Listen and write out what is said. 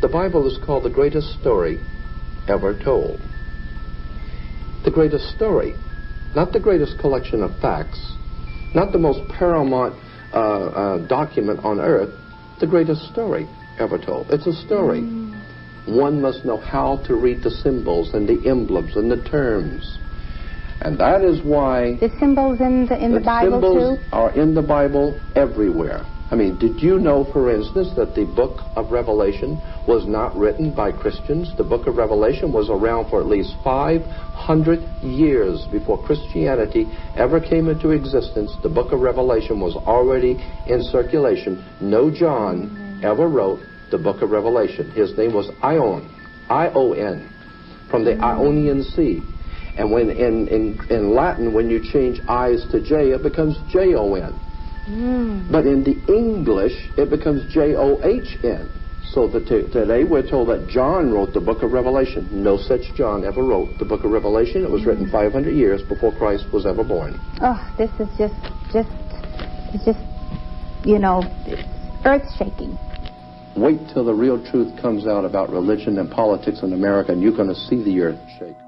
The Bible is called the greatest story ever told. The greatest story, not the greatest collection of facts, not the most paramount uh, uh, document on earth, the greatest story ever told. It's a story. Mm. One must know how to read the symbols and the emblems and the terms. And that is why the symbols in the in the, the Bible symbols too are in the Bible everywhere. I mean, did you know, for instance, that the book of Revelation was not written by Christians? The book of Revelation was around for at least 500 years before Christianity ever came into existence. The book of Revelation was already in circulation. No John ever wrote the book of Revelation. His name was Ion, I-O-N, from the mm-hmm. Ionian Sea. And when in, in, in Latin, when you change I's to J, it becomes J-O-N. Mm. But in the English, it becomes J-O-H-N. So that today we're told that John wrote the book of Revelation. No such John ever wrote the book of Revelation. It was written mm. 500 years before Christ was ever born. Oh, this is just, just, it's just, you know, earth shaking. Wait till the real truth comes out about religion and politics in America, and you're going to see the earth shake.